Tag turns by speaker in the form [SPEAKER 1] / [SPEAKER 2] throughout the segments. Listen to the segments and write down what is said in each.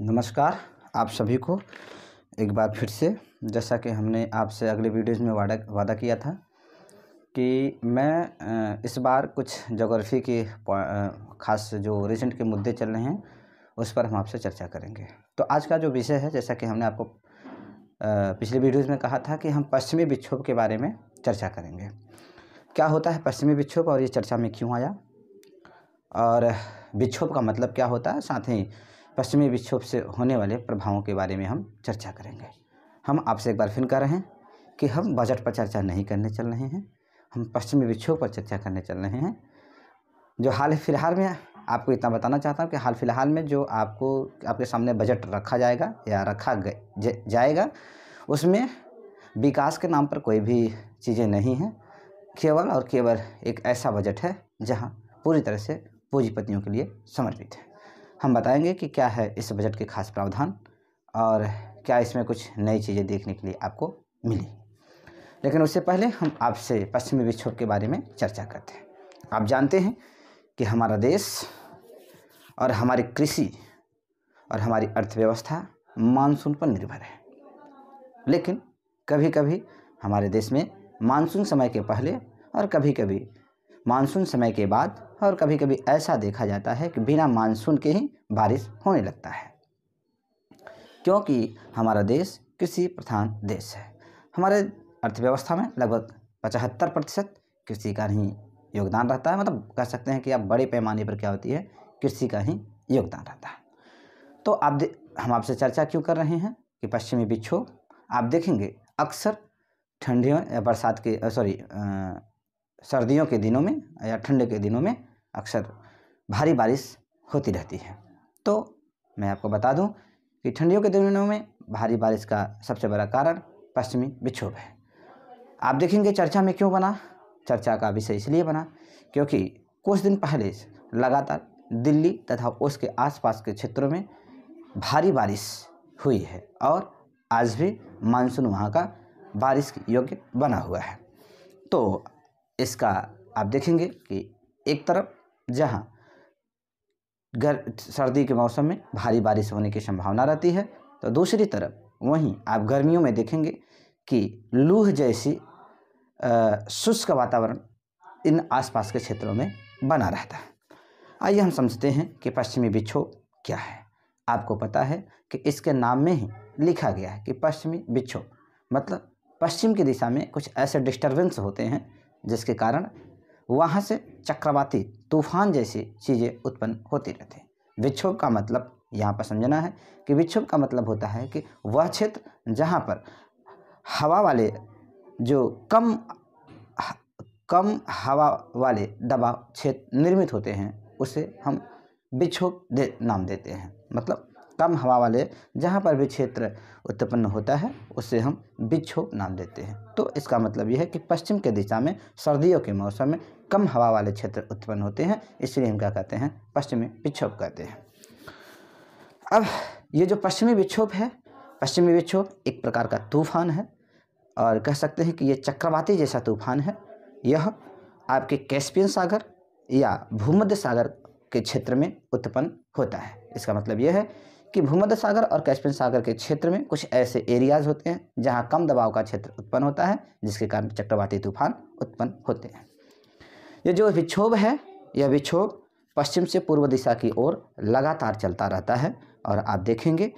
[SPEAKER 1] नमस्कार आप सभी को एक बार फिर से। जैसा कि हमने आपसे अगले वीडियोज़ में वादा वादा किया था कि मैं इस बार कुछ जोग्राफ़ी के ख़ास जो रिसेंट के मुद्दे चल रहे हैं, उस पर हम आपसे चर्चा करेंगे। तो आज का जो विषय है, जैसा कि हमने आपको पिछले वीडियोज़ में कहा था कि हम पश्चिमी विक्षोभ के बारे में चर्चा करेंगे। क्या होता है पश्चिमी विक्षोभ और ये चर्चा में क्यों आया? और विक्षोभ का मतलब क्या होता है? साथ ही पश्चिमी विक्षोभ से होने वाले प्रभावों के बारे में हम चर्चा करेंगे। हम आपसे एक बार फिर कर रहे हैं कि हम बजट पर चर्चा नहीं करने चल रहे हैं। हम पश्चिमी विक्षोभ पर चर्चा करने चल रहे हैं। जो हाल फ़िलहाल में आपको इतना बताना चाहता हूँ कि हाल फ़िलहाल में जो आपको, आपके सामने बजट रखा जाएगा या रखा जाएगा, उसमें विकास के नाम पर कोई भी चीज़ें नहीं हैं। केवल और केवल एक ऐसा बजट है जहाँ पूरी तरह से पूंजीपतियों के लिए समर्पित है। हम बताएँगे कि क्या है इस बजट के खास प्रावधान और क्या इसमें कुछ नई चीज़ें देखने के लिए आपको मिली। लेकिन उससे पहले हम आपसे पश्चिमी विक्षोभ के बारे में चर्चा करते हैं। आप जानते हैं कि हमारा देश और हमारी कृषि और हमारी अर्थव्यवस्था मानसून पर निर्भर है। लेकिन कभी कभी हमारे देश में मानसून समय के पहले और कभी कभी मानसून समय के बाद और कभी कभी ऐसा देखा जाता है कि बिना मानसून के ही बारिश होने लगता है। क्योंकि हमारा देश कृषि प्रधान देश है। हमारे अर्थव्यवस्था में लगभग पचहत्तर प्रतिशत कृषि का ही योगदान रहता है। मतलब कह सकते हैं कि आप बड़े पैमाने पर क्या होती है? कृषि का ही योगदान रहता है। तो आप हम आपसे चर्चा क्यों कर रहे हैं कि पश्चिमी विक्षोभ? आप देखेंगे अक्सर ठंडियों या बरसात के सॉरी सर्दियों के दिनों में या ठंडे के दिनों में अक्सर भारी बारिश होती रहती है। तो मैं आपको बता दूँ कि ठंडियों के दिनों में भारी बारिश का सबसे बड़ा कारण पश्चिमी विक्षोभ है। आप देखेंगे चर्चा में क्यों बना? चर्चा का विषय इसलिए बना क्योंकि कुछ दिन पहले लगातार दिल्ली तथा उसके आसपास के क्षेत्रों में भारी बारिश हुई है और आज भी मानसून वहाँ का बारिश योग्य बना हुआ है। तो इसका आप देखेंगे कि एक तरफ़ जहाँ गर, सर्दी के मौसम में भारी बारिश होने की संभावना रहती है। तो दूसरी तरफ़, वहीं आप गर्मियों में देखेंगे कि लूह जैसी शुष्क वातावरण इन आसपास के क्षेत्रों में बना रहता है। आइए हम समझते हैं कि पश्चिमी विक्षोभ क्या है। आपको पता है कि इसके नाम में ही लिखा गया है कि पश्चिमी विक्षोभ मतलब पश्चिम की दिशा में कुछ ऐसे डिस्टर्बेंस होते हैं जिसके कारण वहाँ से चक्रवाती तूफ़ान जैसी चीज़ें उत्पन्न होती रहती हैं। विक्षोभ का मतलब यहाँ पर समझना है कि विक्षोभ का मतलब होता है कि वह क्षेत्र जहाँ पर हवा वाले जो कम कम हवा वाले दबाव क्षेत्र निर्मित होते हैं, उसे हम विक्षोभ दे, नाम देते हैं। मतलब कम हवा वाले जहाँ पर भी क्षेत्र उत्पन्न होता है, उसे हम विक्षोभ नाम देते हैं। तो इसका मतलब यह है कि पश्चिम के दिशा में सर्दियों के मौसम में कम हवा वाले क्षेत्र उत्पन्न होते हैं, इसलिए हम क्या कहते हैं? पश्चिमी विक्षोभ कहते हैं। अब ये जो पश्चिमी विक्षोभ है, पश्चिमी विक्षोभ एक प्रकार का तूफ़ान है और कह सकते हैं कि ये चक्रवाती जैसा तूफ़ान है। यह आपके कैस्पियन सागर या भूमध्य सागर के क्षेत्र में उत्पन्न होता है। इसका मतलब यह है कि भूमध्य सागर और कैस्पियन सागर के क्षेत्र में कुछ ऐसे एरियाज़ होते हैं जहाँ कम दबाव का क्षेत्र उत्पन्न होता है, जिसके कारण चक्रवाती तूफ़ान उत्पन्न होते हैं। ये जो विक्षोभ है, यह विक्षोभ पश्चिम से पूर्व दिशा की ओर लगातार चलता रहता है और आप देखेंगे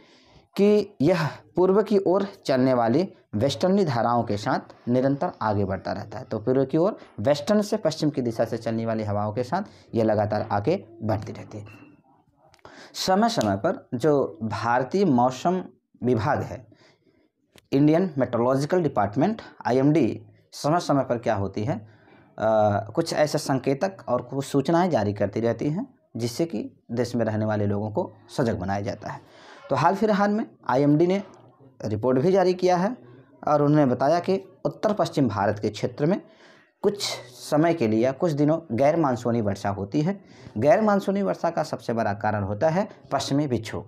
[SPEAKER 1] कि यह पूर्व की ओर चलने वाली वेस्टर्नी धाराओं के साथ निरंतर आगे बढ़ता रहता है। तो पूर्व की ओर वेस्टर्न से पश्चिम की दिशा से चलने वाली हवाओं के साथ यह लगातार आगे बढ़ती रहती है। समय समय पर जो भारतीय मौसम विभाग है इंडियन मेट्रोलॉजिकल डिपार्टमेंट आईएमडी समय समय पर क्या होती है आ, कुछ ऐसे संकेतक और कुछ सूचनाएँ जारी करती रहती हैं जिससे कि देश में रहने वाले लोगों को सजग बनाया जाता है। तो हाल फ़िलहाल में आईएमडी ने रिपोर्ट भी जारी किया है और उन्होंने बताया कि उत्तर पश्चिम भारत के क्षेत्र में कुछ समय के लिए या कुछ दिनों गैर मानसूनी वर्षा होती है। गैर मानसूनी वर्षा का सबसे बड़ा कारण होता है पश्चिमी विक्षोभ।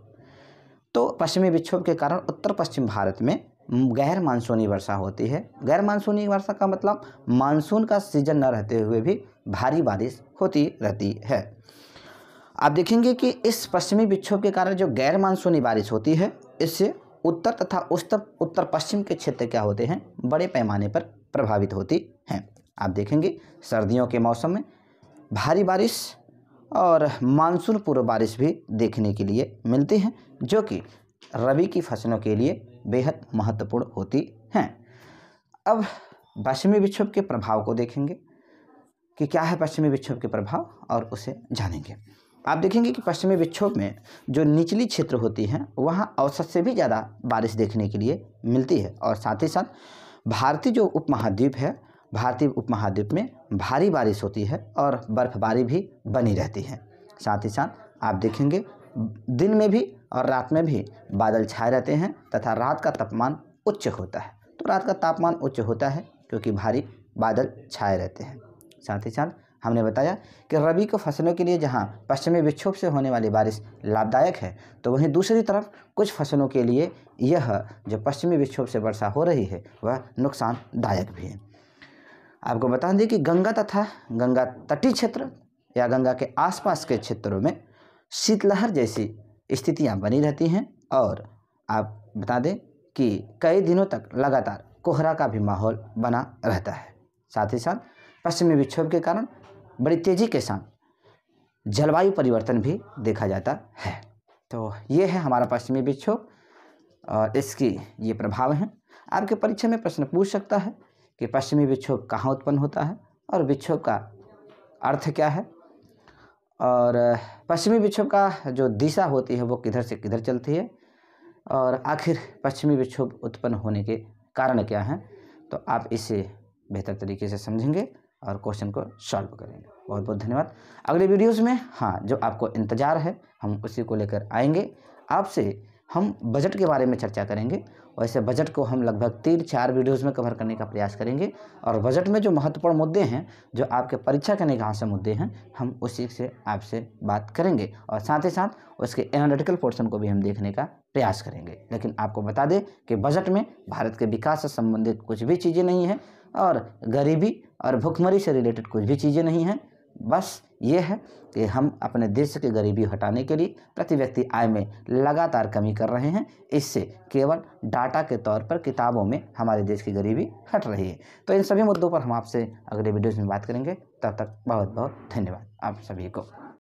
[SPEAKER 1] तो पश्चिमी विक्षोभ के कारण उत्तर पश्चिम भारत में गैर मानसूनी वर्षा होती है। गैर मानसूनी वर्षा का मतलब मानसून का सीज़न न रहते हुए भी भारी बारिश होती रहती है। आप देखेंगे कि इस पश्चिमी विक्षोभ के कारण जो गैर मानसूनी बारिश होती है, इससे उत्तर तथा उत्तर उत्तर पश्चिम के क्षेत्र क्या होते हैं? बड़े पैमाने पर प्रभावित होती हैं। आप देखेंगे सर्दियों के मौसम में भारी बारिश और मानसून पूर्व बारिश भी देखने के लिए मिलती हैं, जो कि रबी की फ़सलों के लिए बेहद महत्वपूर्ण होती हैं। अब पश्चिमी विक्षोभ के प्रभाव को देखेंगे कि क्या है पश्चिमी विक्षोभ के प्रभाव और उसे जानेंगे। आप देखेंगे कि पश्चिमी विक्षोभ में जो निचली क्षेत्र होती हैं, वहाँ औसत से भी ज़्यादा बारिश देखने के लिए मिलती है और साथ ही साथ भारतीय जो उपमहाद्वीप है भारतीय उपमहाद्वीप में भारी बारिश होती है और बर्फबारी भी बनी रहती है। साथ ही साथ आप देखेंगे, दिन में भी और रात में भी बादल छाए रहते हैं तथा रात का तापमान उच्च होता है। तो रात का तापमान उच्च होता है क्योंकि भारी बादल छाए रहते हैं। साथ ही साथ हमने बताया कि रबी को फ़सलों के लिए जहाँ पश्चिमी विक्षोभ से होने वाली बारिश लाभदायक है तो वहीं दूसरी तरफ़ कुछ फ़सलों के लिए यह जो पश्चिमी विक्षोभ से वर्षा हो रही है, वह नुकसानदायक भी है। आपको बता दें कि गंगा तथा गंगा तटीय क्षेत्र या गंगा के आसपास के क्षेत्रों में शीतलहर जैसी स्थितियाँ बनी रहती हैं और आप बता दें कि कई दिनों तक लगातार कोहरा का भी माहौल बना रहता है। साथ ही साथ पश्चिमी विक्षोभ के कारण बड़ी तेज़ी के साथ जलवायु परिवर्तन भी देखा जाता है। तो ये है हमारा पश्चिमी विक्षोभ और इसकी ये प्रभाव हैं। आपके परीक्षा में प्रश्न पूछ सकता है कि पश्चिमी विक्षोभ कहाँ उत्पन्न होता है और विक्षोभ का अर्थ क्या है? और पश्चिमी विक्षोभ का जो दिशा होती है वो किधर से किधर चलती है? और आखिर पश्चिमी विक्षोभ उत्पन्न होने के कारण क्या हैं? तो आप इसे बेहतर तरीके से समझेंगे और क्वेश्चन को सॉल्व करेंगे। बहुत बहुत धन्यवाद। अगले वीडियोज़ में हाँ जो आपको इंतज़ार है, हम उसी को लेकर आएँगे। आपसे हम बजट के बारे में चर्चा करेंगे वैसे बजट को हम लगभग तीन चार वीडियोज़ में कवर करने का प्रयास करेंगे और बजट में जो महत्वपूर्ण मुद्दे हैं, जो आपके परीक्षा के निगाह से मुद्दे हैं, हम उसी से आपसे बात करेंगे और साथ ही साथ उसके एनालिटिकल पोर्शन को भी हम देखने का प्रयास करेंगे। लेकिन आपको बता दें कि बजट में भारत के विकास से संबंधित कुछ भी चीज़ें नहीं हैं और गरीबी और भुखमरी से रिलेटेड कुछ भी चीज़ें नहीं हैं। बस ये है कि हम अपने देश की गरीबी हटाने के लिए प्रति व्यक्ति आय में लगातार कमी कर रहे हैं। इससे केवल डाटा के तौर पर किताबों में हमारे देश की गरीबी हट रही है। तो इन सभी मुद्दों पर हम आपसे अगले वीडियोज़ में बात करेंगे। तब तक बहुत बहुत धन्यवाद आप सभी को।